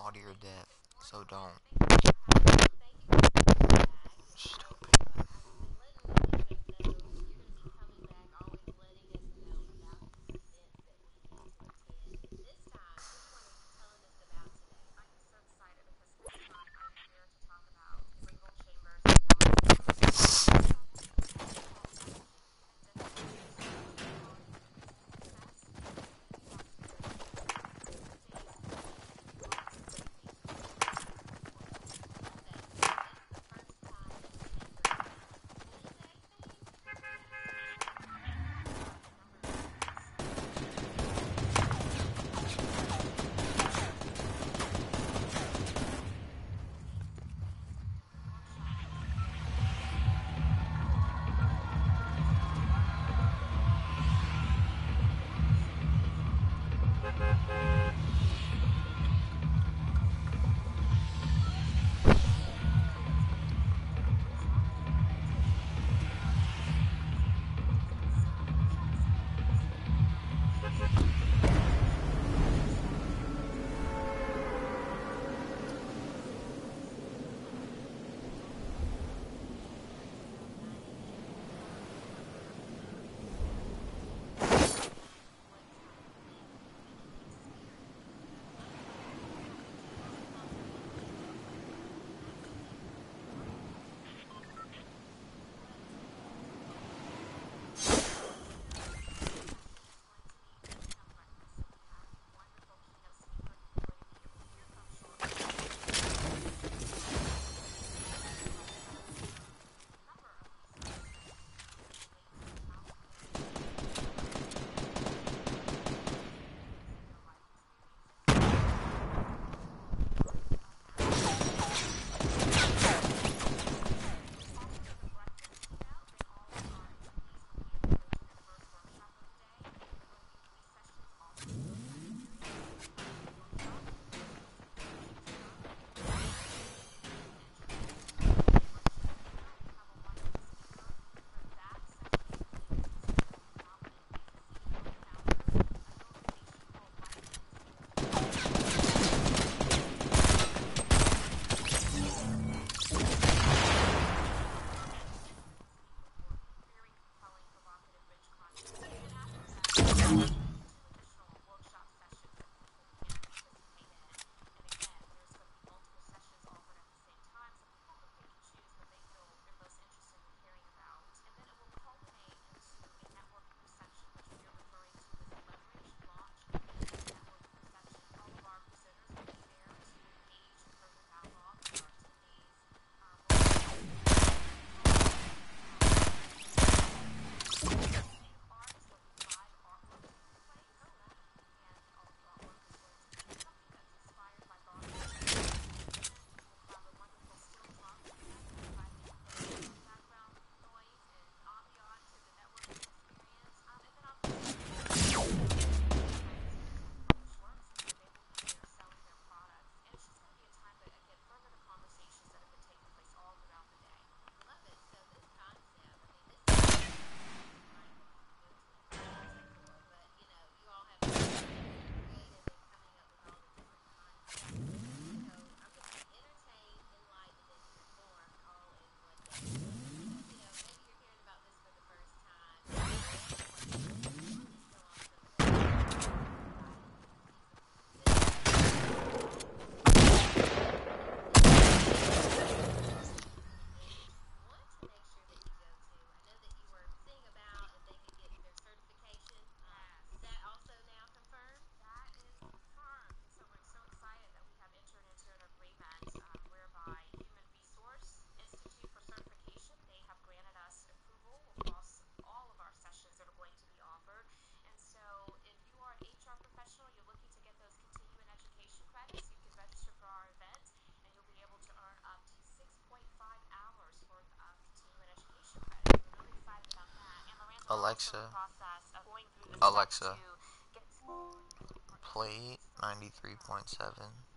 fall to your death. So don't. Alexa, Alexa, play 93.7.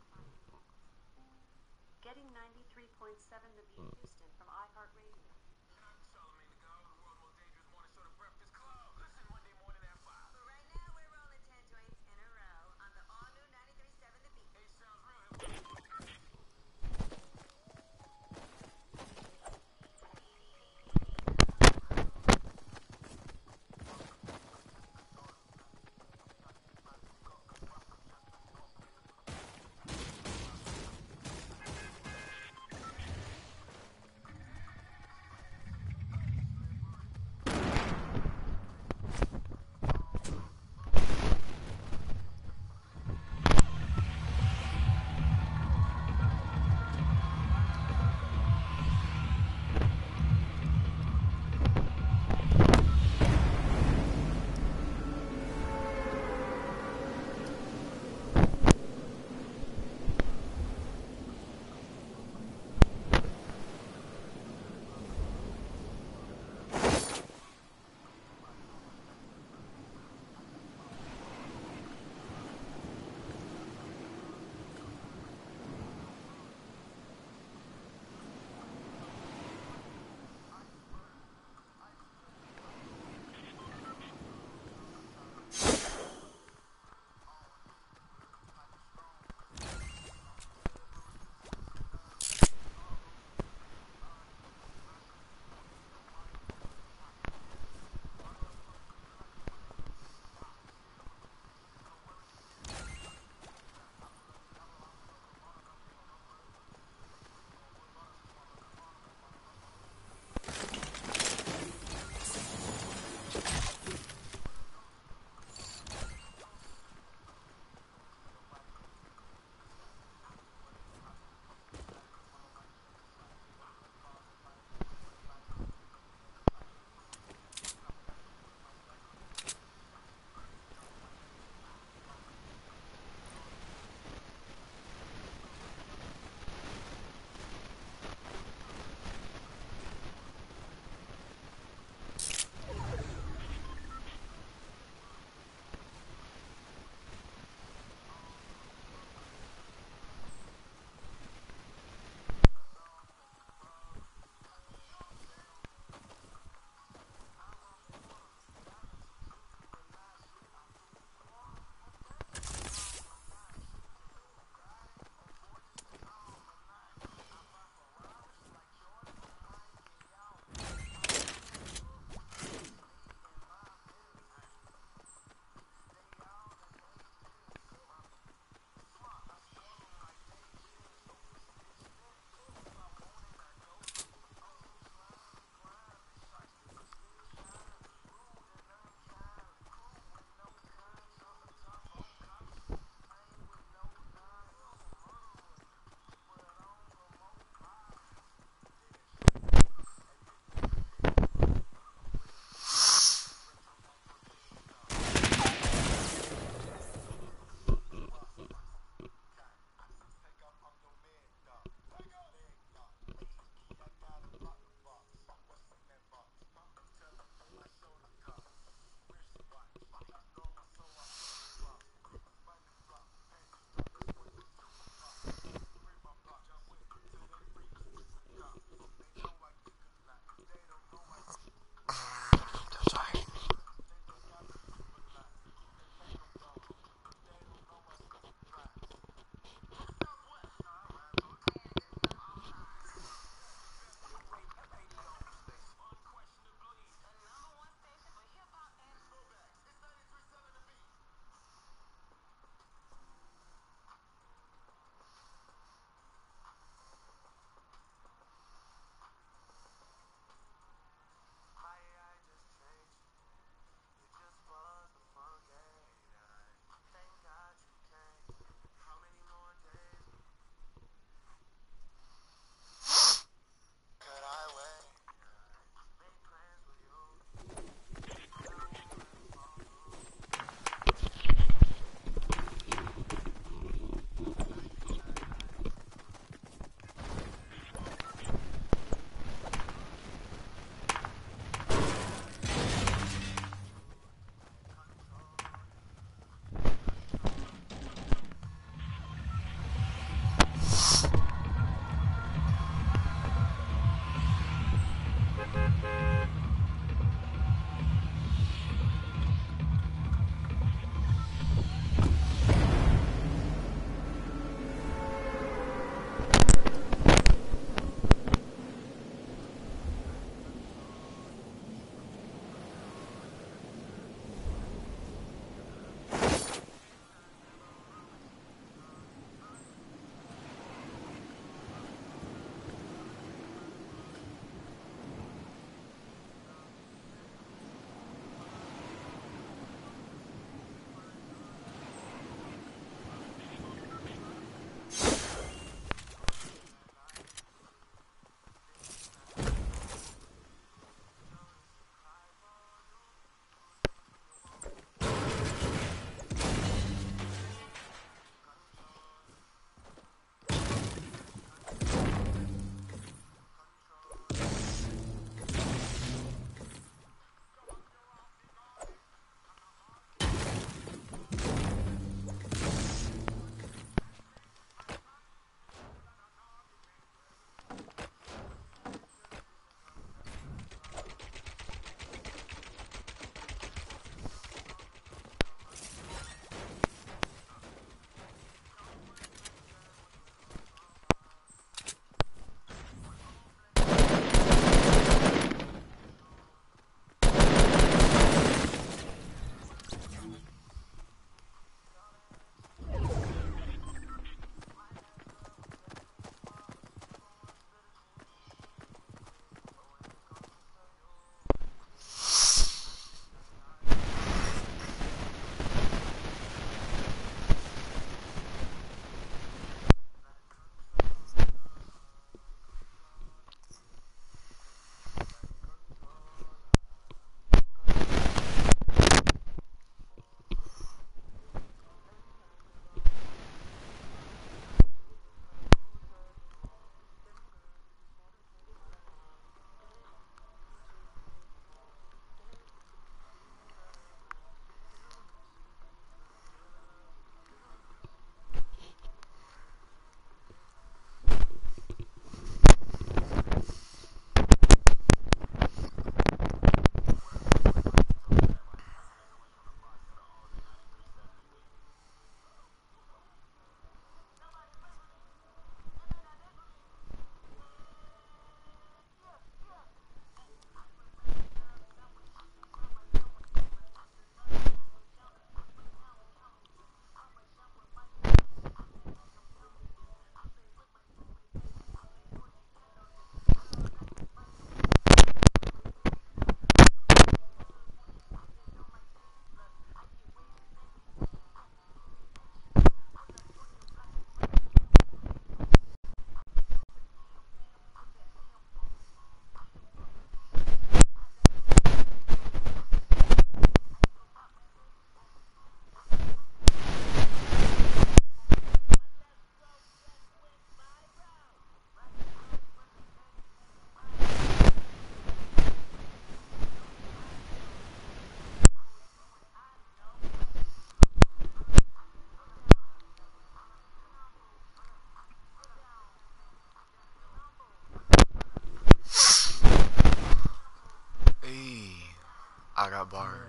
bar.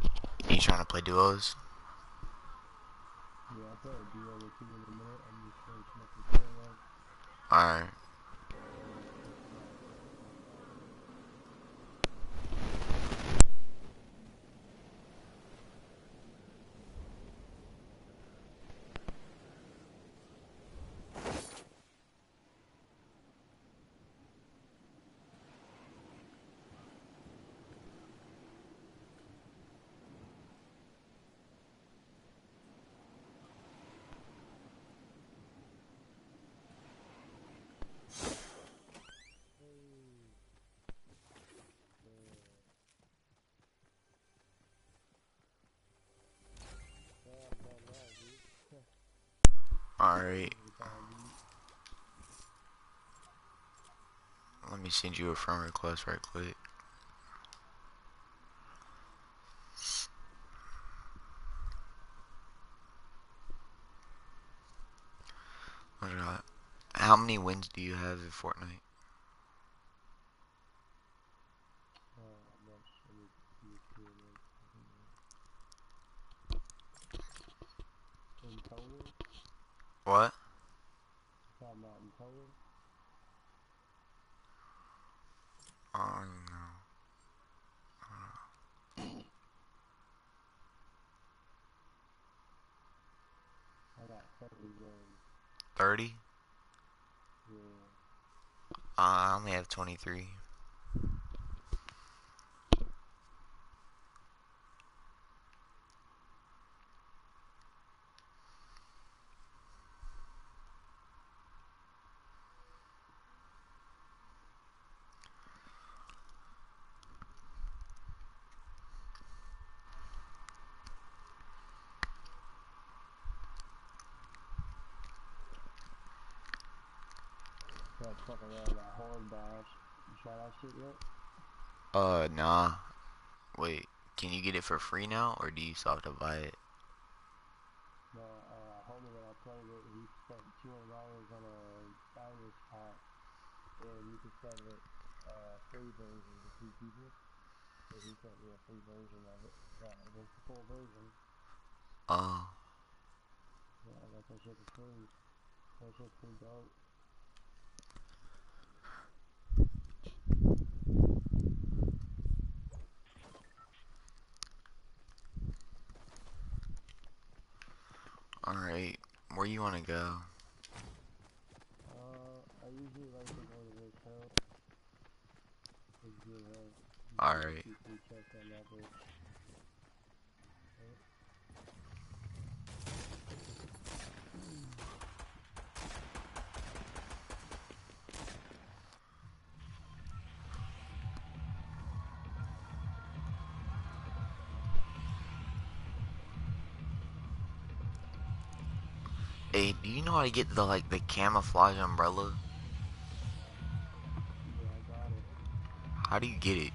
Yeah. You trying to play duos? Yeah, I'll play a duo with you in a minute. I'm just up the trailer. Alright. Yeah, I'm done now, dude. Alright. Let me send you a friend request right quick. How many wins do you have in Fortnite? Uh, I'm not sure. Let me- let me see it real quick. In total? What? Talking about in total? I don't even know. I got 30 wins. 30? Yeah. Uh, I only have 23. That fucking around that horde bash. You try that shit yet? Uh, nah. Wait, can you get it for free now, or do you still have to buy it? No, uh, homie that I played with, he spent two hundred dollars on a founders pack, and you could send it uh, free version to two people. So he sent me a free version of it. Yeah, it was the full version. Uh, Yeah, I got that shit for free. That shit's pretty dope. Alright. Where you wanna go? Uh, I usually like to go to this hill. It's good, right? Alright. Hey, do you know how to get the, like, the camouflage umbrella? How do you get it?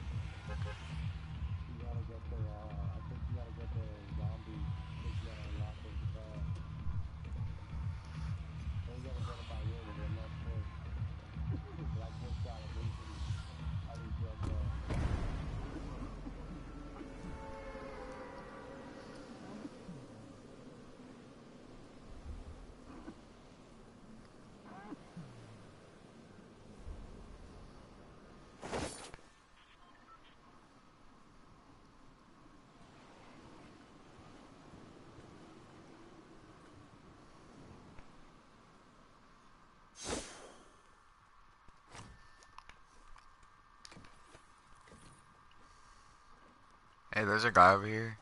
There's a guy over here.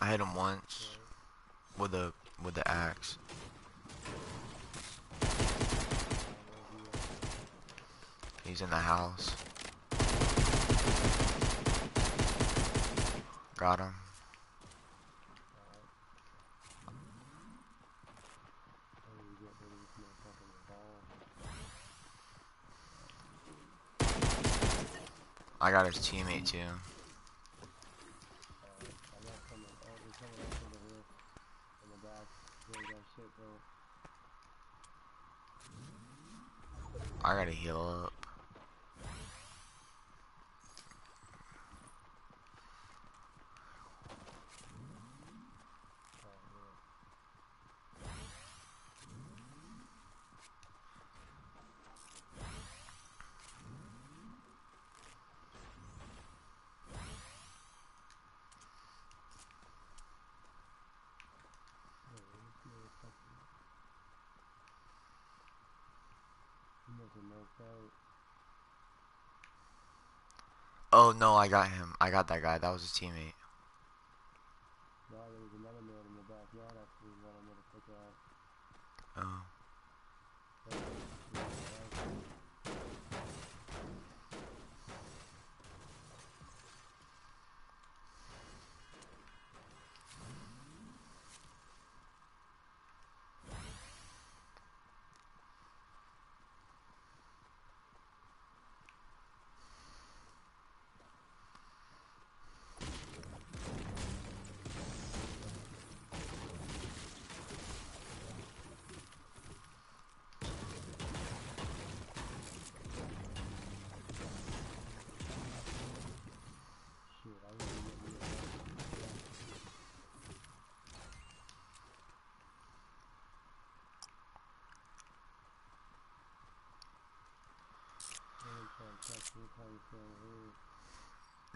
I hit him once with the with the axe. He's in the house. Got him. Oh, you get rid of this motherfucking ball. I got his teammate too. I got someone, No, I got him. I got that guy. That was his teammate.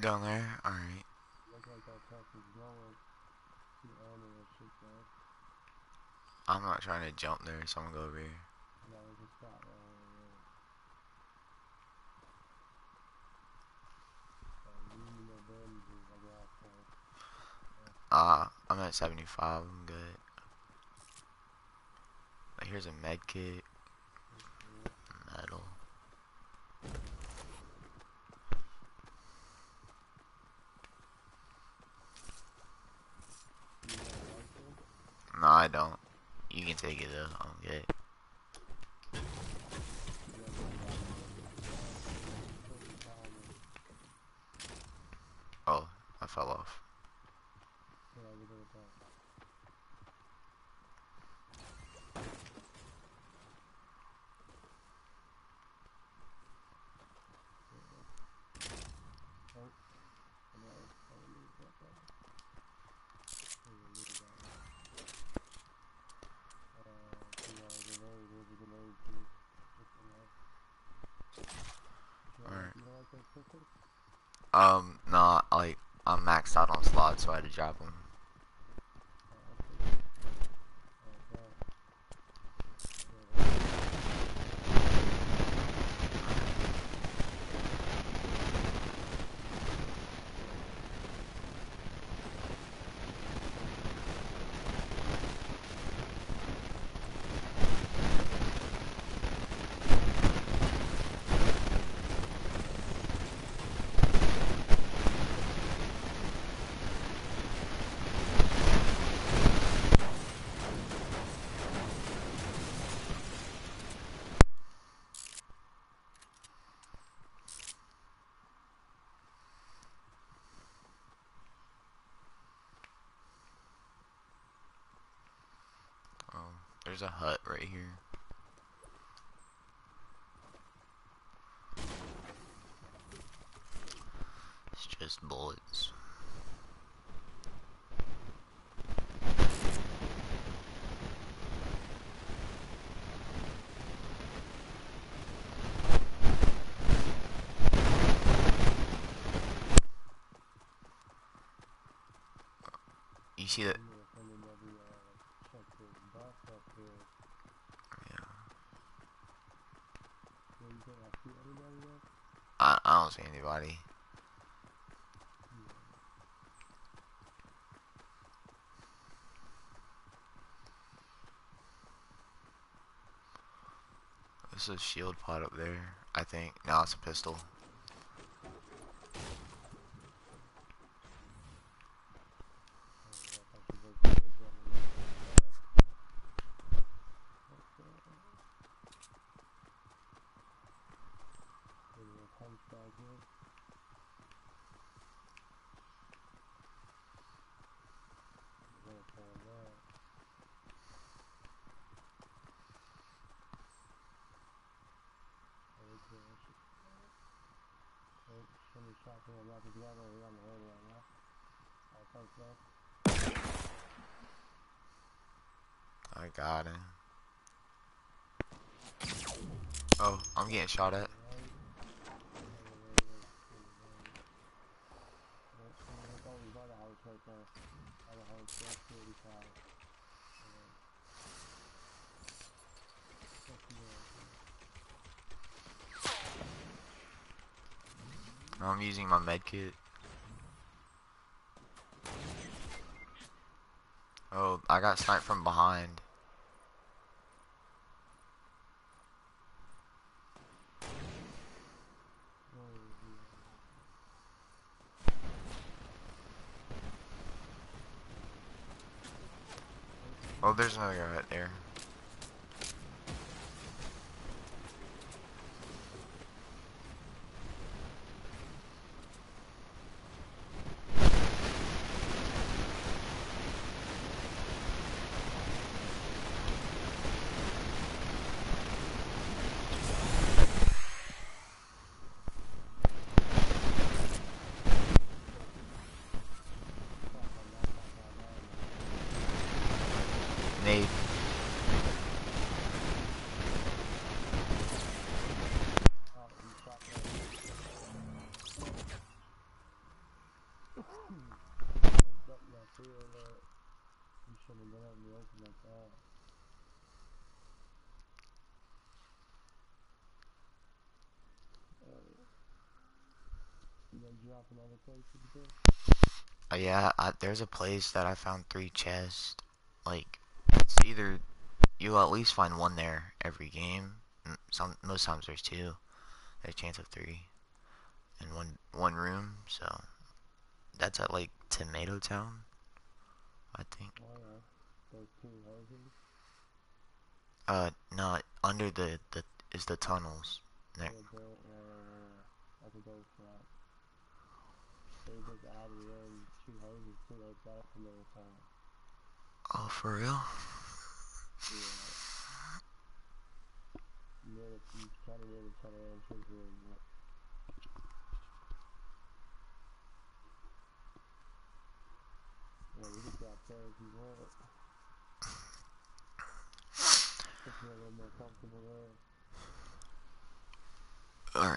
Down there? Alright. I'm not trying to jump there, so I'm gonna go over here. Uh, I'm at 75, I'm good. Here's a med kit. job him. there's a hut right here. It's just bullets. You see that There's a shield pod up there, I think. No, it's a pistol. getting shot at. I'm using my med kit. Oh, I got sniped from behind. There's another guy right there. Fuck, I'm not that bad, man. Nade. Oh, he shot me. Like, that, that feel that you shouldn't have been out in the open like that. Uh, you gonna drop another place to do? Uh, yeah, I, there's a place that I found three chests. Like, it's either you'll at least find one there every game. Some most times there's two. There's a chance of three in one one room. So that's at like Tomato Town, I think. Uh, not under the the is the tunnels. There. They, I think those flat. They just added in two houses to like that from the town. Oh, for real? Yeah. Near the, you kind of near the center entrance where you went. Yeah, we could there if you want. If you're a little more comfortable there. All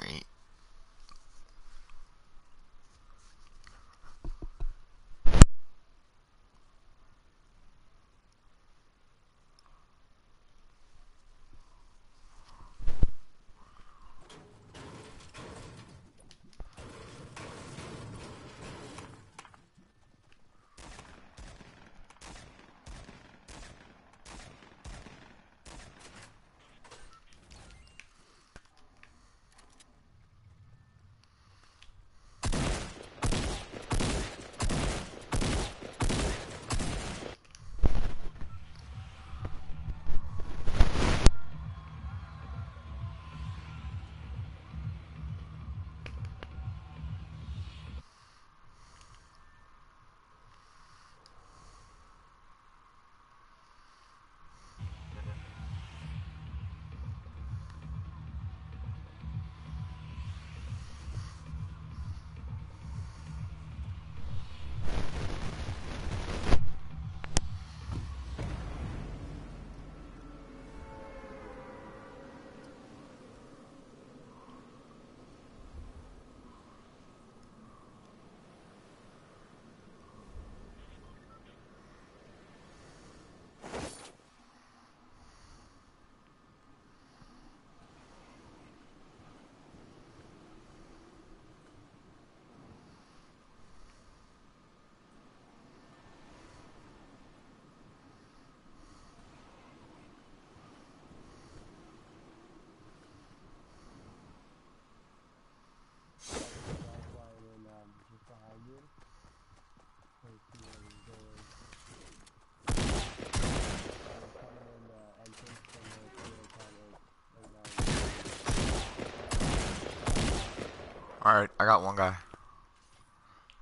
right now. All right, I got one guy.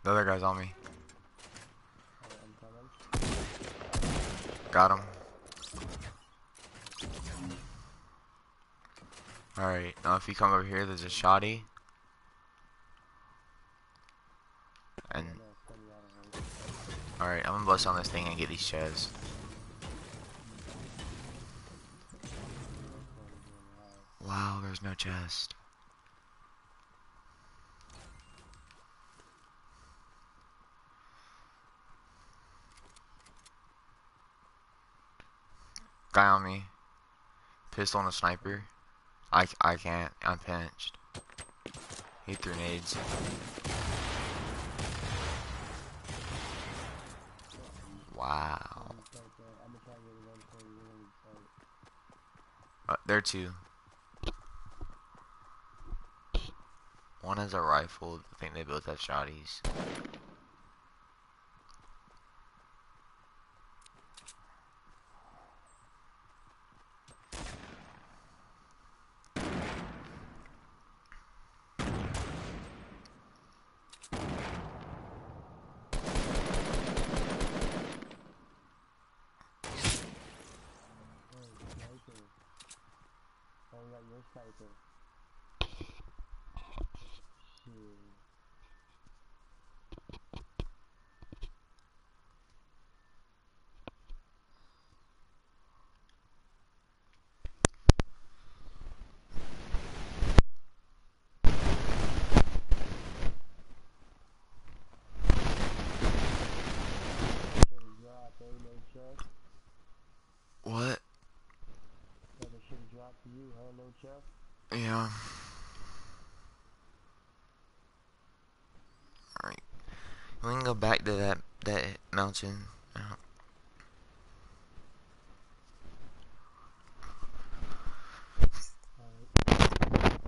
The other guy's on me. Alright. Got him. Alright, now if you come over here, there's a shotty. And, alright, I'm gonna bust on this thing and get these chests. Wow, there's no chest. Guy on me. Pistol and a sniper. I, I can't. I'm pinched. He threw nades. Wow. Uh, there are two. One has a rifle. I think they both have shotties. Hey, sniper. Oh, you got your sniper. Shit. Should have dropped, eh, no chest? What? Yeah, they should have dropped to you, huh, no chest? Yeah. Alright. We can go back to that that mountain. Uh, Alright.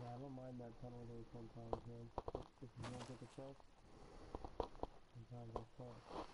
Yeah, I don't mind that tunnel though sometimes, man. If you don't get the chest, sometimes it's fun.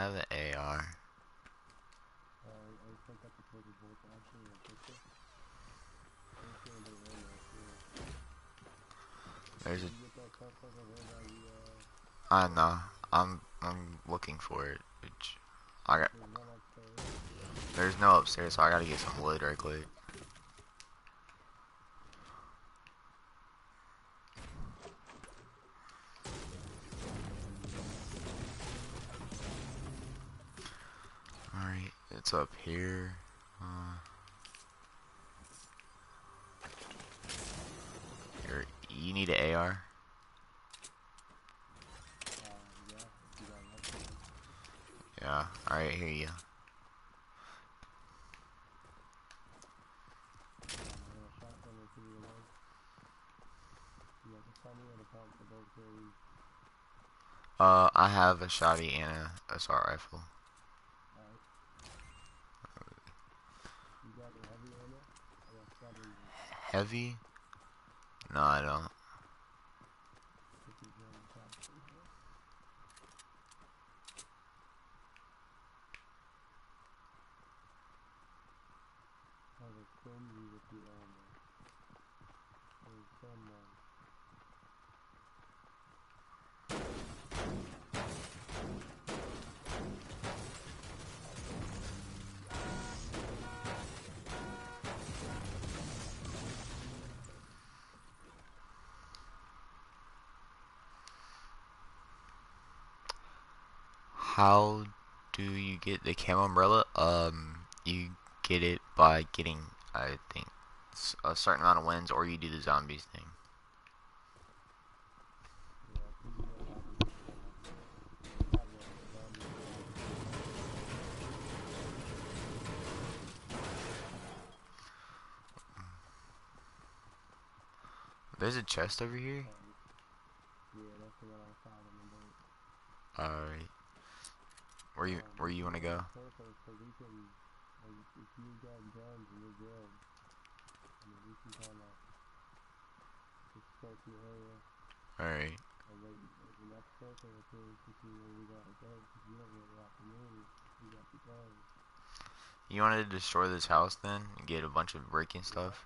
over there that you, uh, I know. I'm I'm looking for it. Which I got. there's. There's no upstairs, so I gotta get some wood right quick. It's up here. Uh, you need an AR? Yeah, alright, here you go. Uh, I have a shotty and a assault rifle. Alright. You got the heavy ammo? I got seven. Heavy? No, I don't. Fifty grand shotgun. how do you get the camo umbrella? Um, you get it by getting, I think, s- a certain amount of wins, or you do the zombies thing. There's a chest over here. Alright. Where you where you wanna go? Alright. You wanted to destroy this house then and get a bunch of breaking stuff?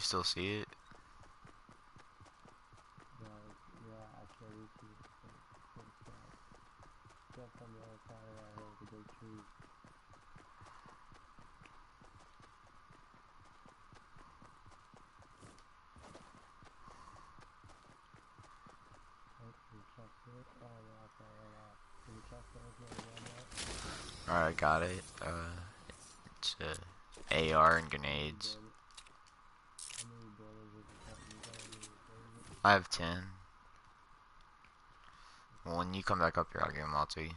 Okay, one more. Alright, got it. Uh, it's uh, AR and grenades. Build it. How many buildings is it? Something you got any buildings? I have 10. Well, when you come back up here, I'll give them all to you.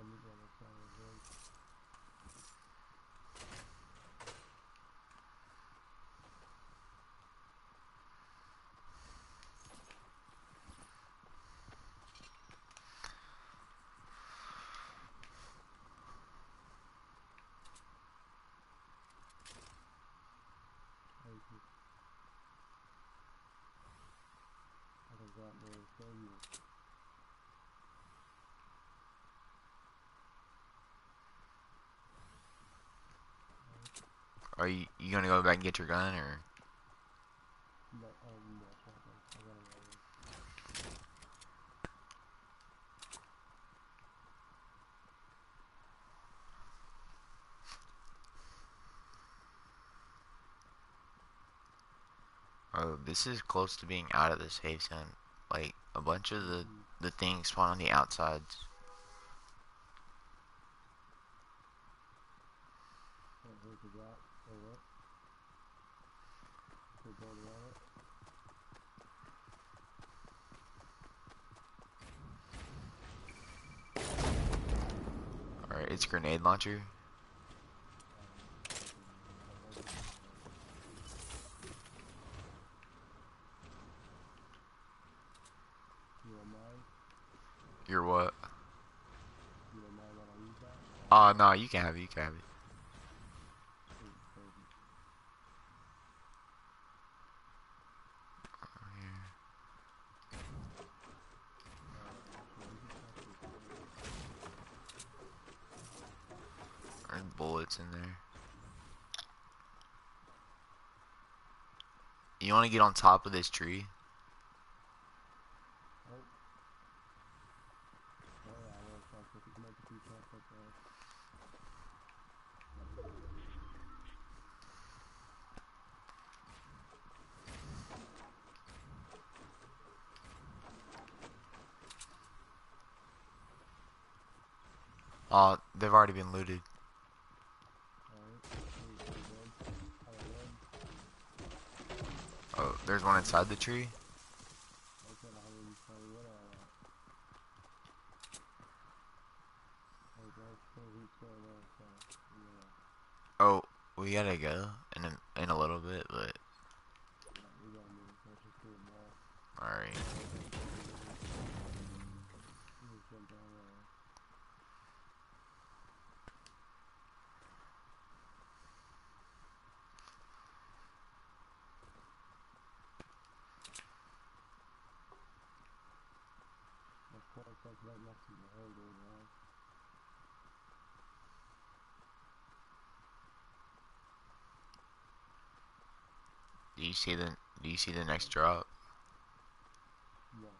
I'm gonna try to build. Thank you. I can drop more from you. Are you, you gonna go back and get your gun, or? Oh, this is close to being out of the safe zone. Like, a bunch of the, the things spawn on the outsides. oh, here's the drop. Oh, what? We're building on it. Alright, it's grenade launcher. You're what? That? Oh, no, you can have it, you can have it. Sweet, thank you. There's bullets in there. You wanna get on top of this tree? Oh, they've already been looted. There's one inside the tree. Oh, we gotta can tell you what all that. Hey, guys, still heat still there, so, yeah. Oh, we gotta go in a, in a little bit, but yeah, we gotta move, let's just do it now. alright. We just jump down there. Of course, that's right next to the handle, right? Do you see the Do you see the next drop? No.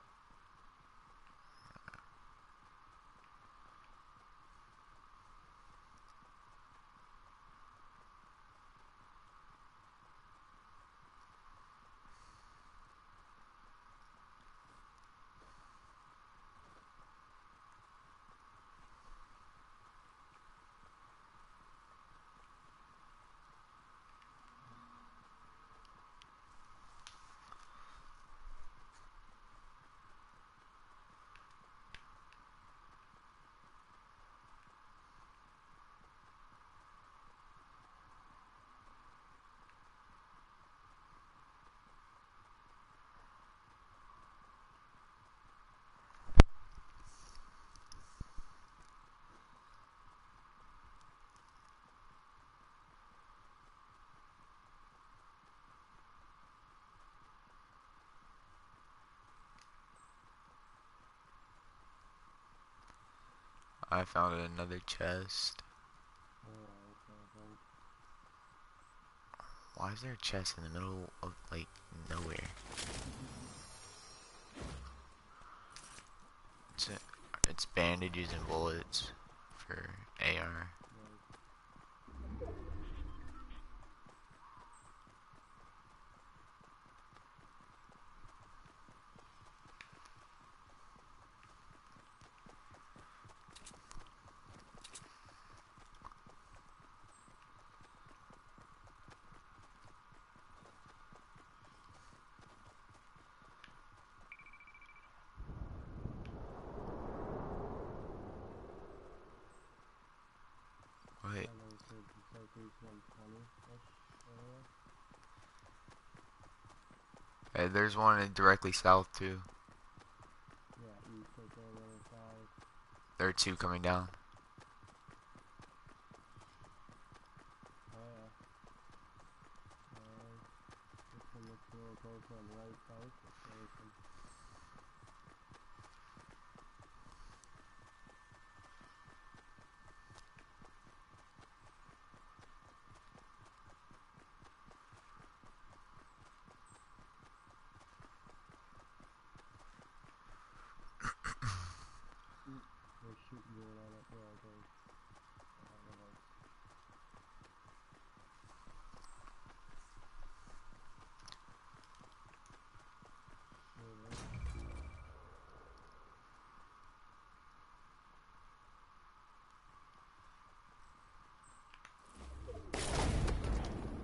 I found another chest. Why is there a chest in the middle of like nowhere? It's a, it's bandages and bullets for AR. right. Wait, And then we could just take these 120-ish area. Hey, there's one directly south too. Yeah, you take there the other side. There are two coming down. Oh yeah. Alright. This one looks a little closer on the right side. So we can There's shooting going on up there, I think. I don't know.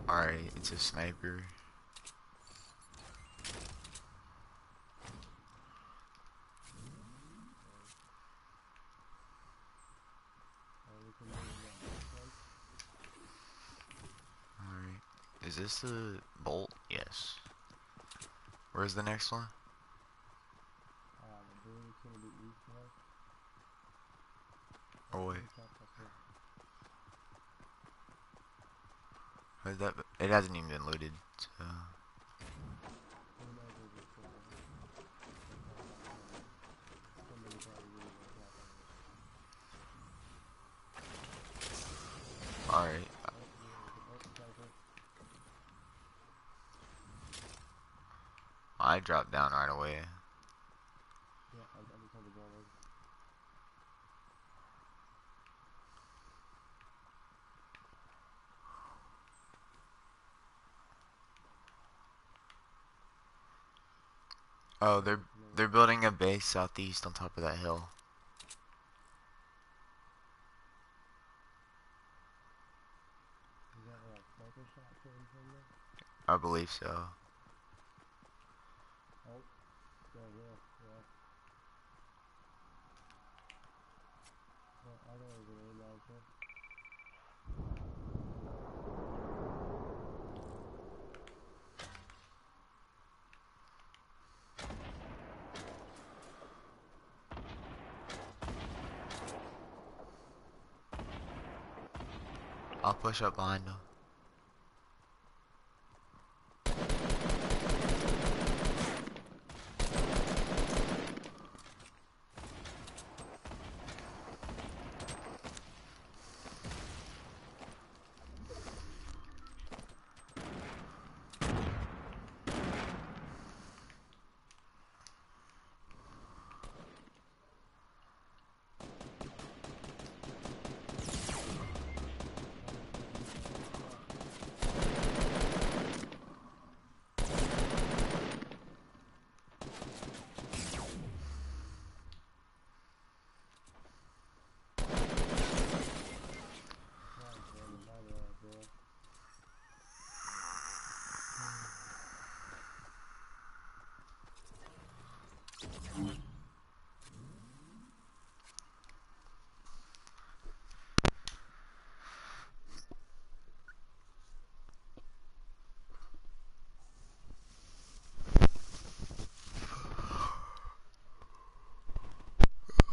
Yeah, Alright, it's a sniper. Alright. Is this the bolt? Yes. Where's the next one? Uh, I believe it's gonna be east of us. Oh wait. It's up up here. Where's that? It hasn't even been looted. So. Alright. I dropped down right away. Yeah, I, I just had to go over. Oh, they're they're building a base southeast on top of that hill. I believe so. Oh, yeah, yeah, yeah. Well, I know there's an aim launcher. I'll push up behind them. Right, man, my bad, bro.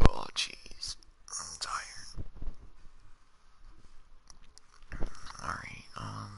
Oh jeez, I'm tired. Alright, um.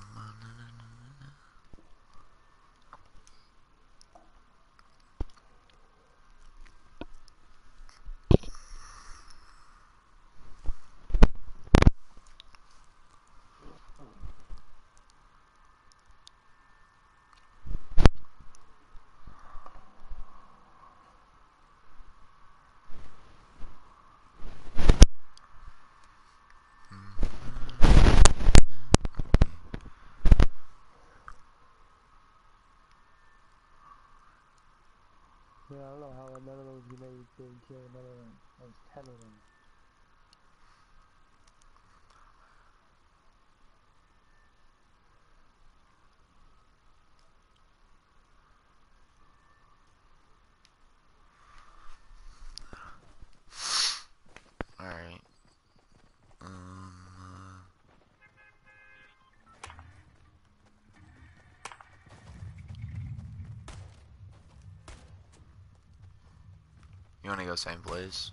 Yeah, I don't know how none of those grenades didn't kill none of them. There's ten of them. Alright. Um. Uh, you wanna go same place?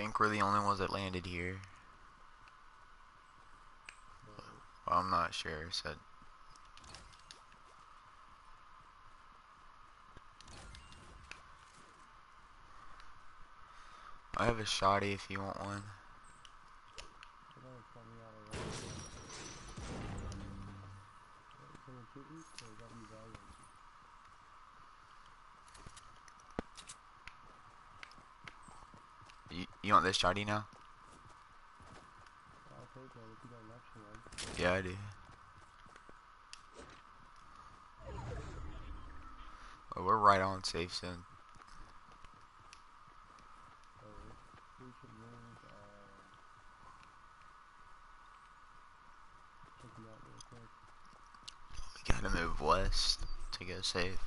I think we're the only ones that landed here. Well, I'm not sure. Said I have a shotty if you want one. They're gonna tell me out of right. Someone shoot me? Or is that you guys? You, want this shotty now? Yeah, I do. Oh, we're right on safe zone. We gotta move west to go safe.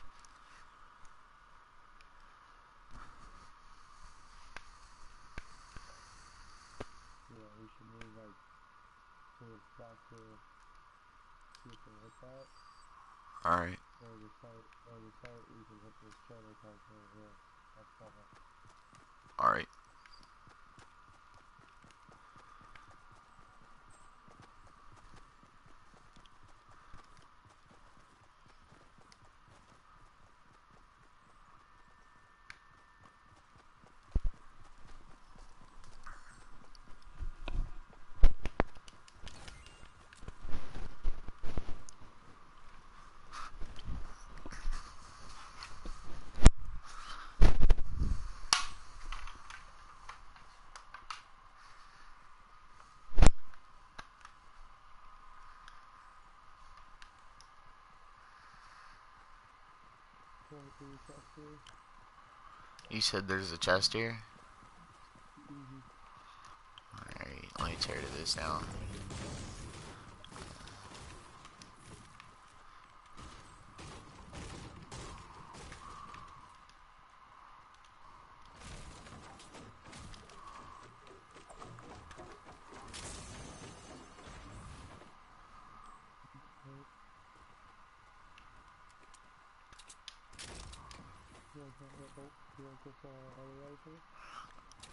Yeah, we should move like to a spot to see if they hit that. Alright. Or the site, or the site we can hit this trailer park over here. That's cover. Alright. Twenty three chest here. You said there's a chest here? Mm-hmm. Alright, let me tear to this now. You want that, that, oh, you want this, uh, other rifle?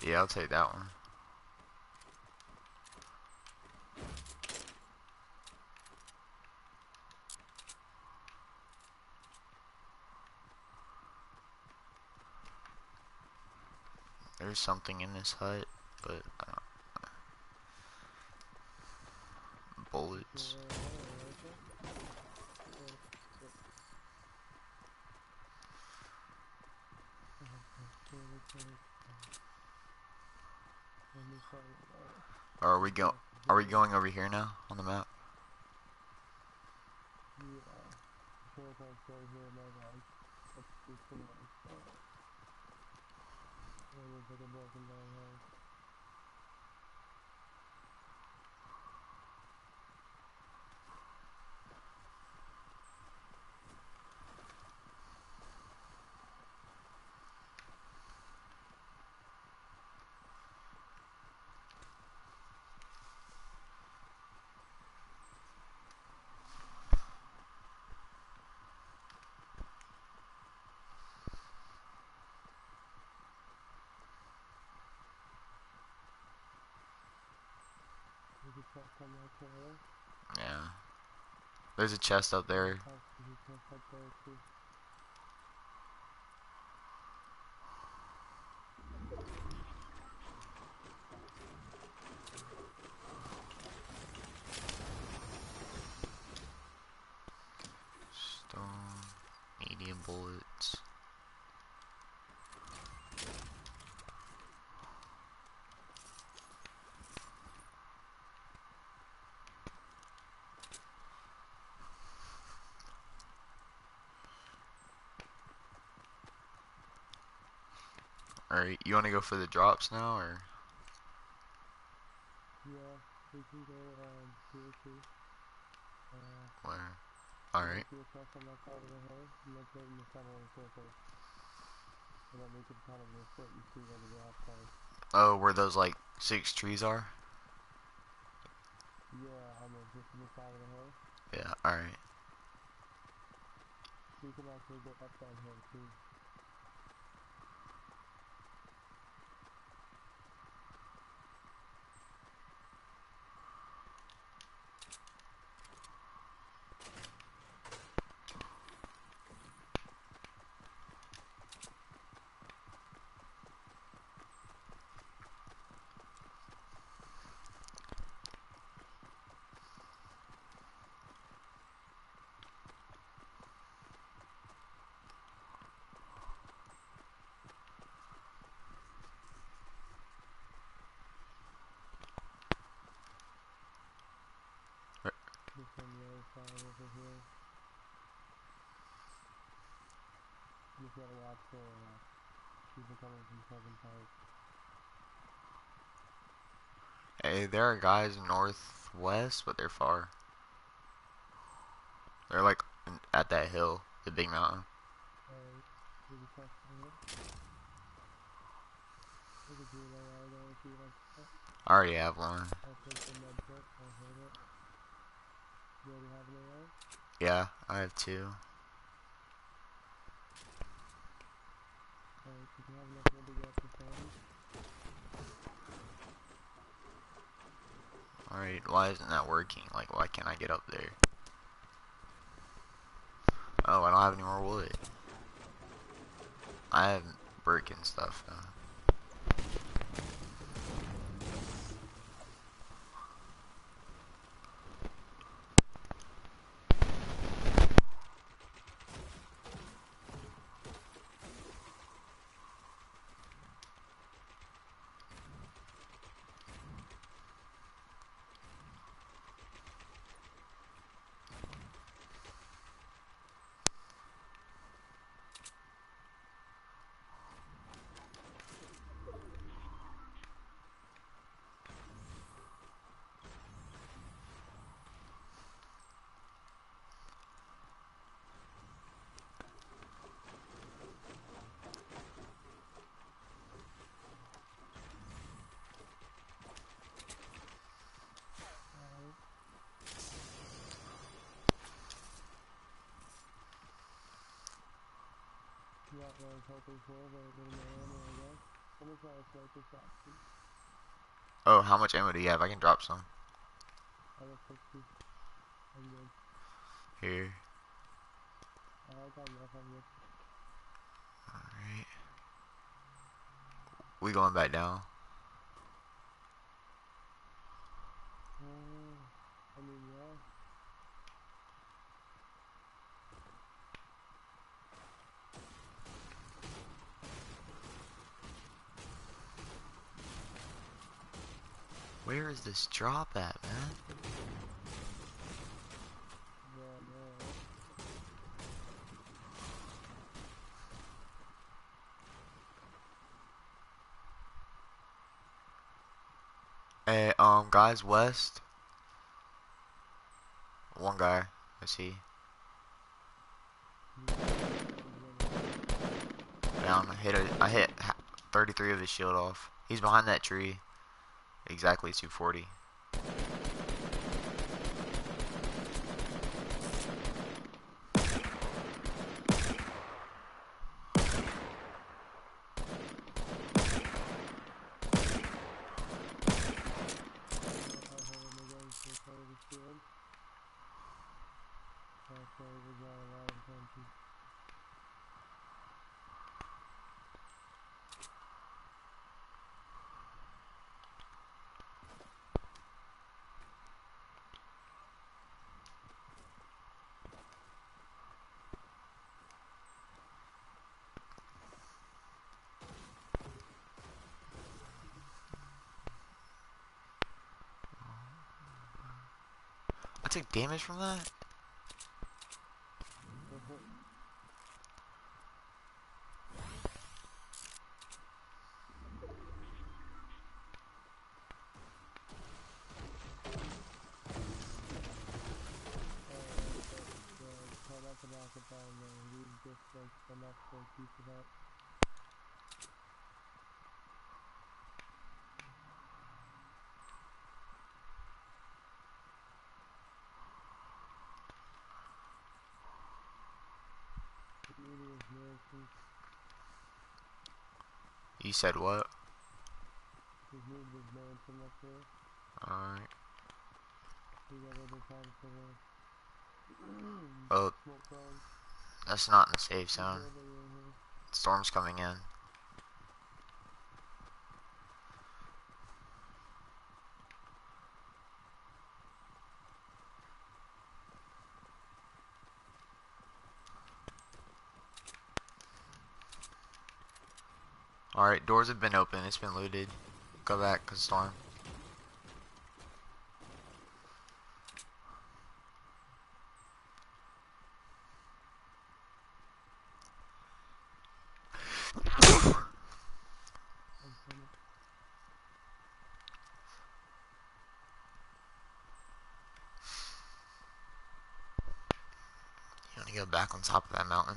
Yeah, I'll take that one. There's something in this hut, but I don't. Bullets. You want another rifle? Or, what? Okay, here we go. Let me find, uh, Are we go? Are we going over here now on the map? Yeah, trailer park's right here, my bad. Let's do some other stuff. Oh, looks like a broken down house. There's a truck on that trailer. Yeah. There's a chest up there. House, there's a truck up there too. Stone, medium bullets. Alright, you want to go for the drops now, or? Yeah, we can go, um, here too. Uh, Where? Alright. see a truck on that side of the hill, and let's the center of the circle. And then we can kind of miss it and see where the drops are. Oh, where those like six trees are? Yeah, on the, just on the side of the hill. Yeah, alright. We can actually go up that hill too. On the other side over here. Just gotta watch for uh, people coming from Kevin Park. Hey, there are guys northwest, but they're far. They're like at that hill, the big mountain. Alright, we can test it. There's a blue layer there if you like to I already have one. Yeah, I have two. Alright, if you have enough wood to get the stairs, Alright, why isn't that working? Like, why can't I get up there? Oh, I don't have any more wood. I have brick and stuff though. alright. Not what I was hoping for, but more ammo, I guess. Let me try to this. Oh, how much ammo do you have? I can drop some. I got 60. I'm good. Here. I got enough, I'm good. Alright. We going back down. Uh, I mean, yeah. Where is this drop at, man? Hey, um, guys, west. One guy. I see. Down. I hit. A, I hit 33 of his shield off. He's behind that tree. Exactly 240. I took damage from that. You said what? His move was up there. Alright. We got other times for the Oh, that's not in the safe zone. Yeah, they were in here. Storm's coming in. Alright, doors have been open. It's been looted. Go back, cause storm. go back on top of that mountain.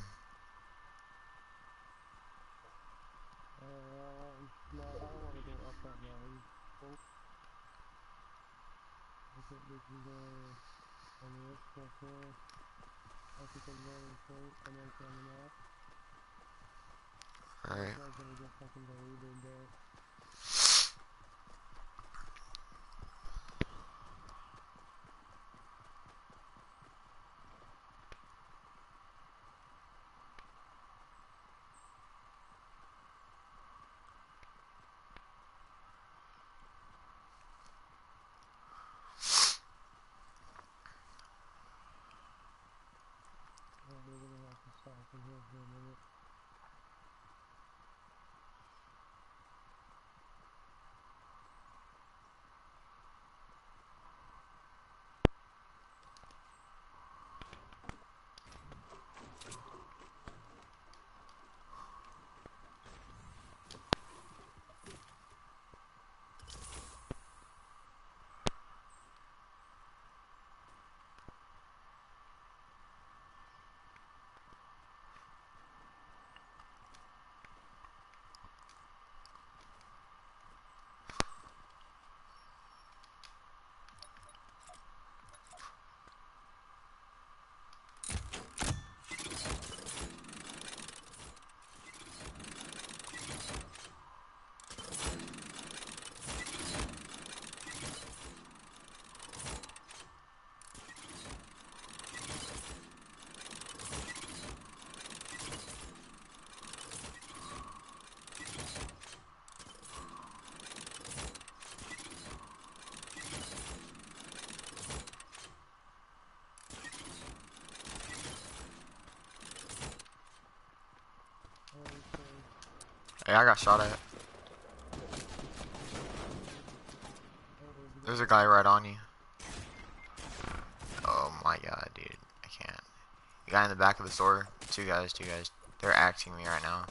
Think I'm going straight and then coming out. Alright. I'm gonna get fucking buried in there. Oh, we're gonna have to stop in here for a minute. Okay. Hey, I got shot at. There's There's a guy right on you. Oh my god, dude. I can't. The guy in the back of the store. Two guys, two guys. They're acting me right now.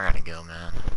I gotta go, man.